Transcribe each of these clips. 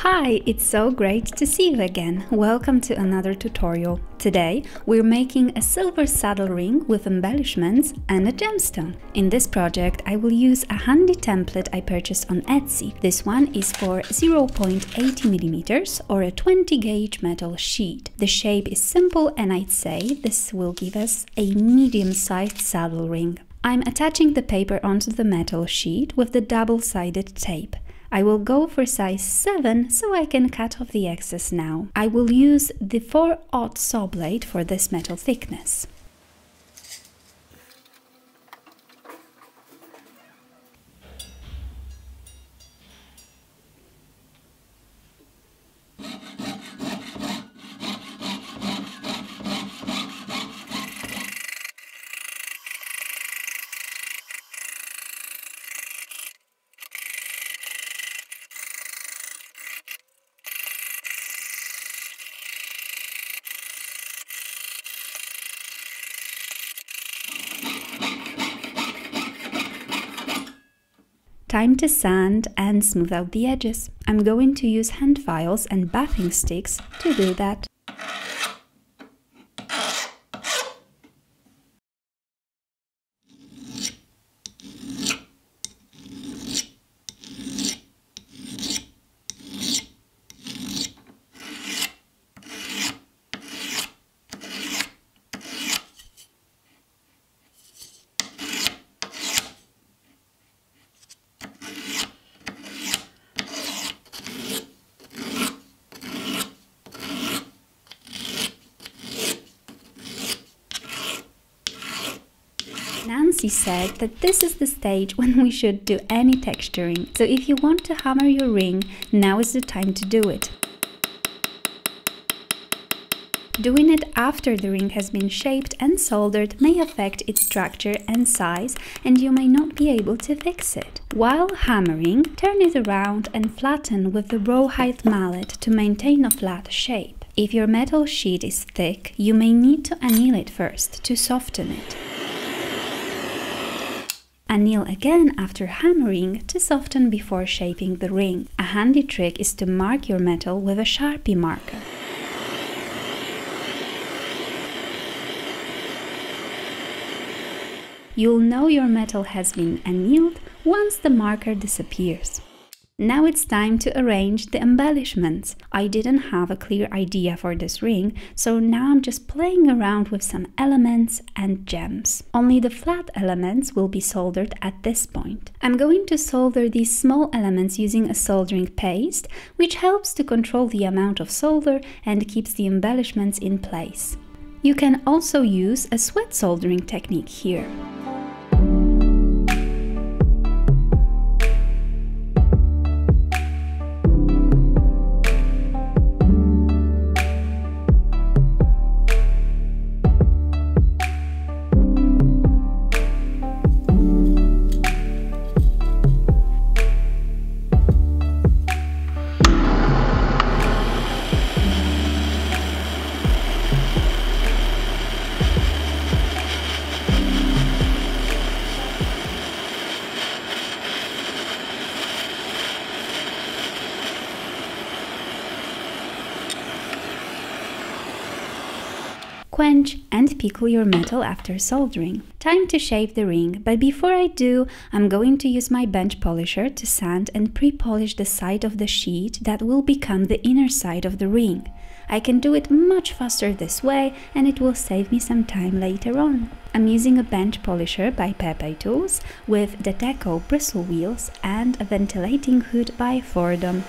Hi, it's so great to see you again. Welcome to another tutorial. Today, we're making a silver saddle ring with embellishments and a gemstone. In this project, I will use a handy template I purchased on Etsy. This one is for 0.80mm or a 20 gauge metal sheet. The shape is simple and I'd say this will give us a medium-sized saddle ring. I'm attaching the paper onto the metal sheet with the double-sided tape. I will go for size 7 so I can cut off the excess now. I will use the 4 aught saw blade for this metal thickness. Time to sand and smooth out the edges. I'm going to use hand files and buffing sticks to do that. Nancy said that this is the stage when we should do any texturing, so if you want to hammer your ring, now is the time to do it. Doing it after the ring has been shaped and soldered may affect its structure and size and you may not be able to fix it. While hammering, turn it around and flatten with the rawhide mallet to maintain a flat shape. If your metal sheet is thick, you may need to anneal it first to soften it. Anneal again after hammering to soften before shaping the ring. A handy trick is to mark your metal with a Sharpie marker. You'll know your metal has been annealed once the marker disappears. Now it's time to arrange the embellishments. I didn't have a clear idea for this ring, so now I'm just playing around with some elements and gems. Only the flat elements will be soldered at this point. I'm going to solder these small elements using a soldering paste, which helps to control the amount of solder and keeps the embellishments in place. You can also use a sweat soldering technique here. Quench and pickle your metal after soldering. Time to shape the ring, but before I do, I'm going to use my bench polisher to sand and pre-polish the side of the sheet that will become the inner side of the ring. I can do it much faster this way and it will save me some time later on. I'm using a bench polisher by Pepe Tools with the bristle wheels and a ventilating hood by Foredom.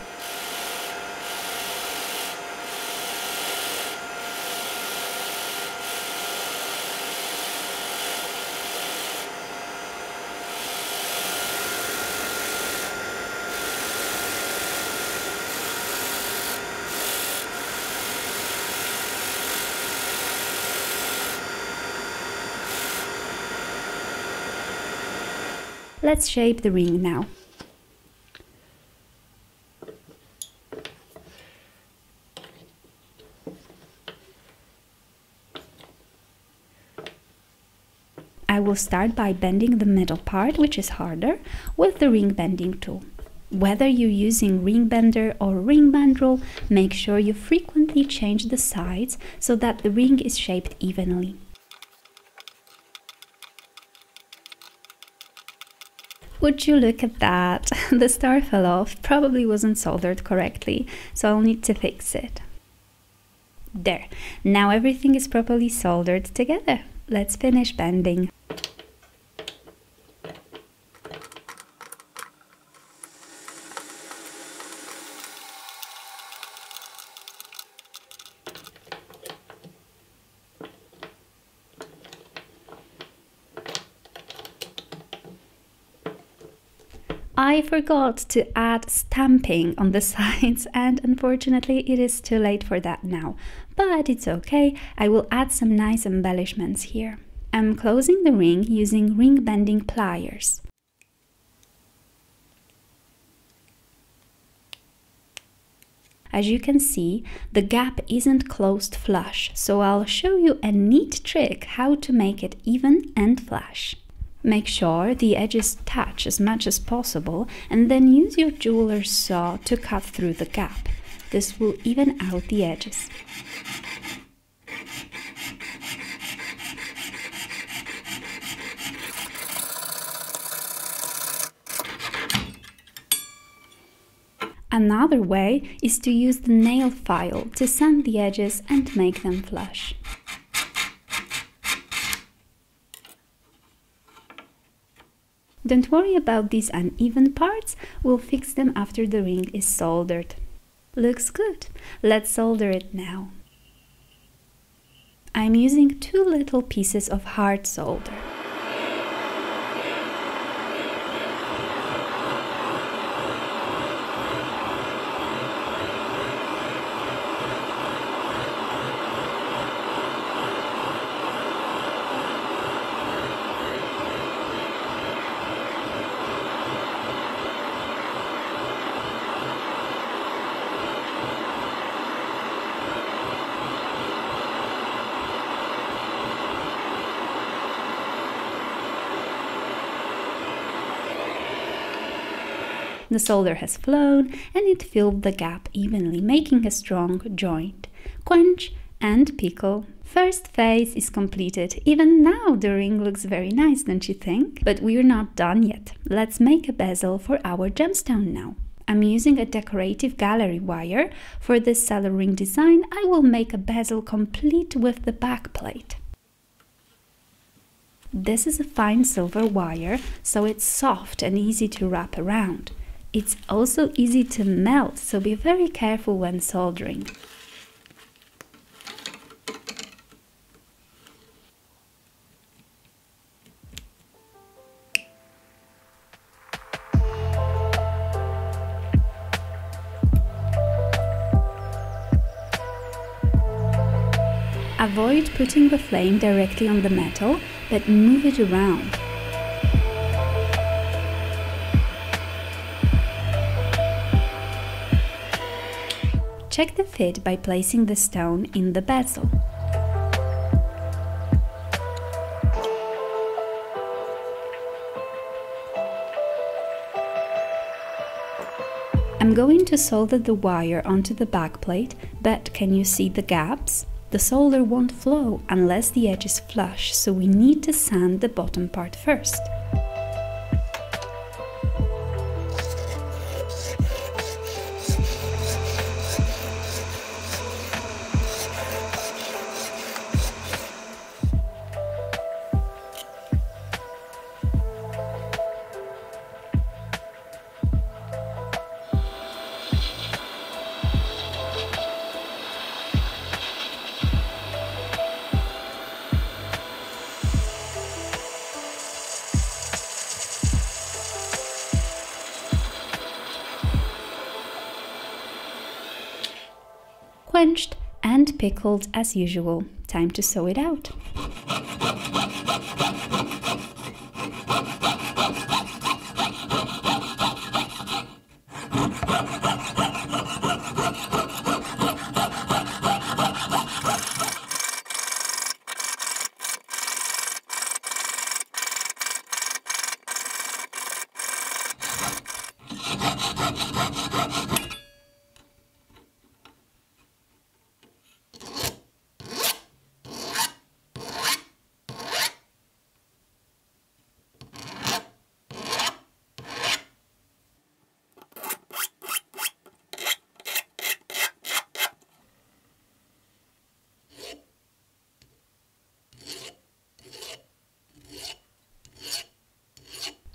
Let's shape the ring now. I will start by bending the middle part, which is harder, with the ring bending tool. Whether you're using ring bender or ring mandrel, make sure you frequently change the sides so that the ring is shaped evenly. Would you look at that? The star fell off, probably wasn't soldered correctly, so I'll need to fix it. There, now everything is properly soldered together. Let's finish bending. I forgot to add stamping on the sides and unfortunately it is too late for that now. But it's okay, I will add some nice embellishments here. I'm closing the ring using ring bending pliers. As you can see, the gap isn't closed flush, so I'll show you a neat trick how to make it even and flush. Make sure the edges touch as much as possible and then use your jeweler's saw to cut through the gap. This will even out the edges. Another way is to use the nail file to sand the edges and make them flush. Don't worry about these uneven parts, we'll fix them after the ring is soldered. Looks good. Let's solder it now. I'm using two little pieces of hard solder. The solder has flown and it filled the gap evenly, making a strong joint. Quench and pickle. First phase is completed. Even now the ring looks very nice, don't you think? But we're not done yet. Let's make a bezel for our gemstone now. I'm using a decorative gallery wire. For this saddle ring design, I will make a bezel complete with the back plate. This is a fine silver wire, so it's soft and easy to wrap around. It's also easy to melt, so be very careful when soldering. Avoid putting the flame directly on the metal, but move it around. Check the fit by placing the stone in the bezel. I'm going to solder the wire onto the backplate, but can you see the gaps? The solder won't flow unless the edge is flush, so we need to sand the bottom part first. Pickled as usual. Time to sew it out.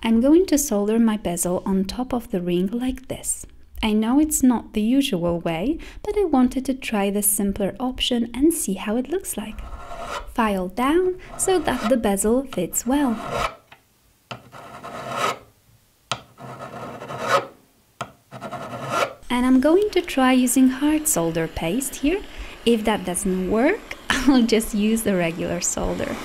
I'm going to solder my bezel on top of the ring like this. I know it's not the usual way, but I wanted to try the simpler option and see how it looks like. File down so that the bezel fits well. And I'm going to try using hard solder paste here. If that doesn't work, I'll just use the regular solder.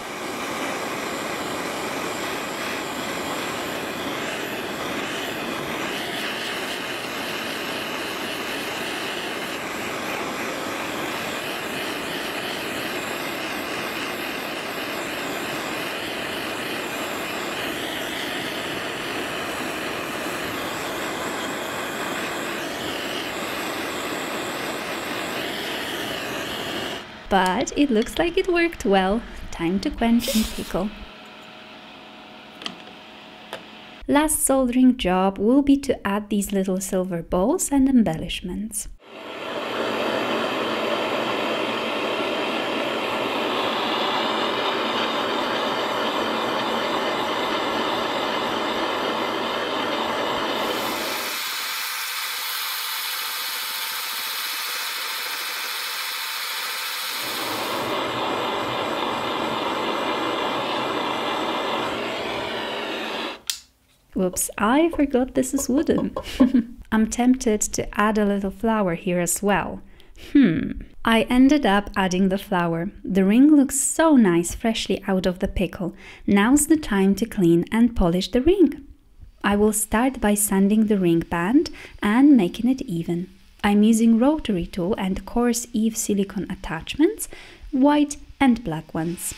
But it looks like it worked well. Time to quench and pickle. Last soldering job will be to add these little silver balls and embellishments. Whoops, I forgot this is wooden. I'm tempted to add a little flower here as well. Hmm. I ended up adding the flower. The ring looks so nice freshly out of the pickle. Now's the time to clean and polish the ring. I will start by sanding the ring band and making it even. I'm using rotary tool and coarse Eve silicone attachments, white and black ones.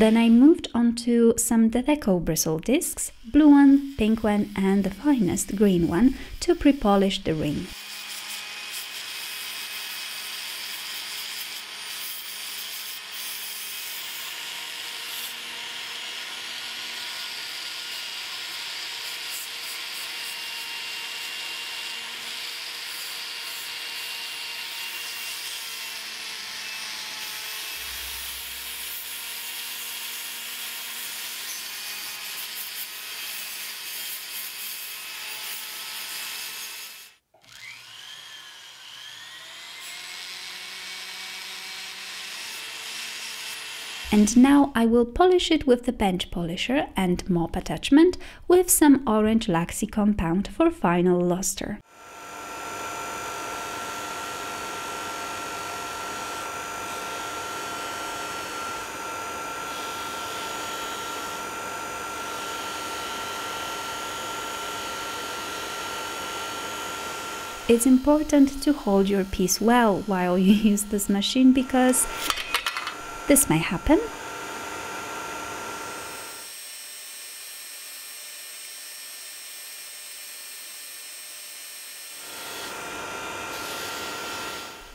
Then I moved on to some Dedeco bristle discs, blue one, pink one and the finest green one to pre-polish the ring. And now I will polish it with the bench polisher and mop attachment with some orange Luxi compound for final luster. It's important to hold your piece well while you use this machine because this may happen.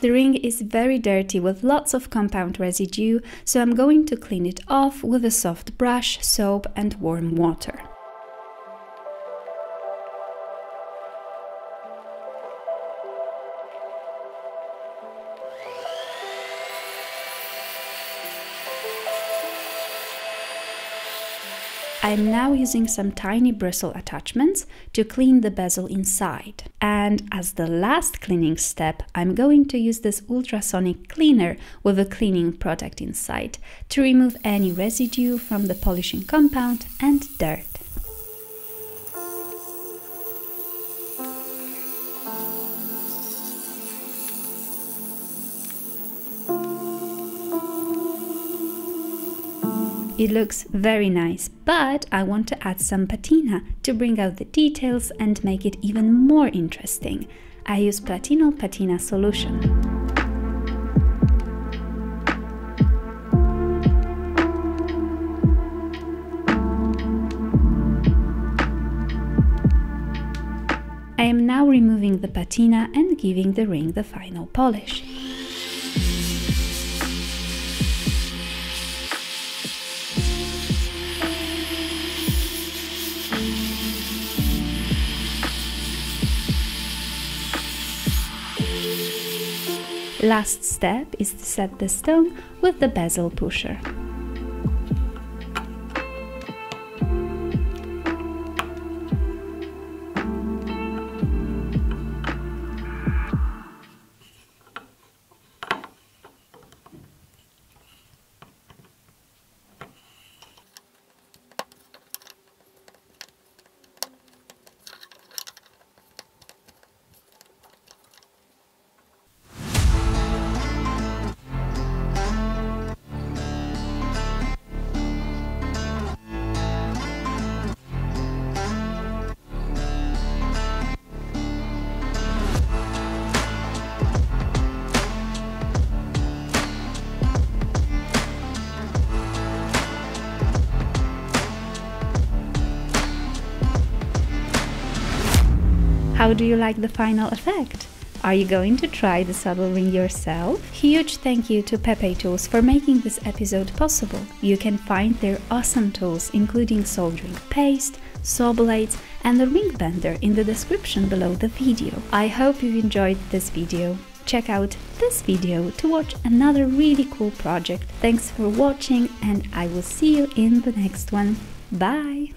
The ring is very dirty with lots of compound residue, so I'm going to clean it off with a soft brush, soap and warm water. I'm now using some tiny bristle attachments to clean the bezel inside. And as the last cleaning step, I'm going to use this ultrasonic cleaner with a cleaning product inside to remove any residue from the polishing compound and dirt. It looks very nice, but I want to add some patina to bring out the details and make it even more interesting. I use Platinol Patina solution. I am now removing the patina and giving the ring the final polish. Last step is to set the stone with the bezel pusher. How do you like the final effect? Are you going to try the saddle ring yourself? Huge thank you to Pepe Tools for making this episode possible. You can find their awesome tools including soldering paste, saw blades and the ring bender in the description below the video. I hope you enjoyed this video. Check out this video to watch another really cool project. Thanks for watching and I will see you in the next one. Bye!